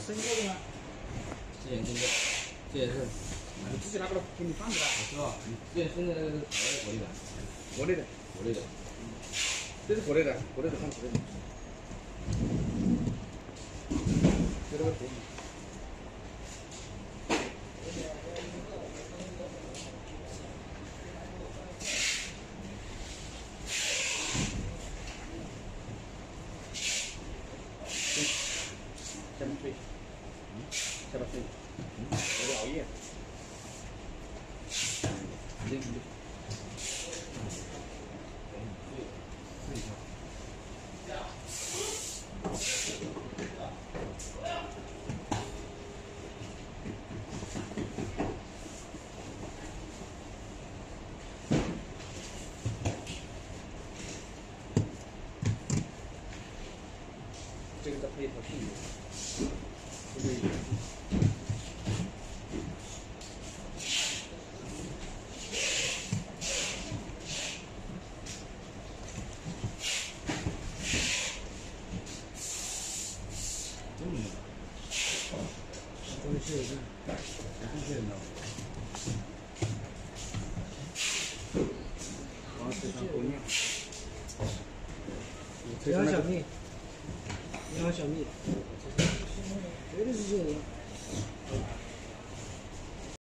升过的吗？之前升过，这也是，你自己拿过来给你放着了，是吧？你之前升的那个是国内的，国内的，国内的，这是国内的，国内的放国内的。这个图。下 macam tu macam rasa ni dia dia 这个再配一条裤子，这个东西有个，东西有个。王水上姑娘，你好，小蜜。你好，小蜜。绝对是这个人。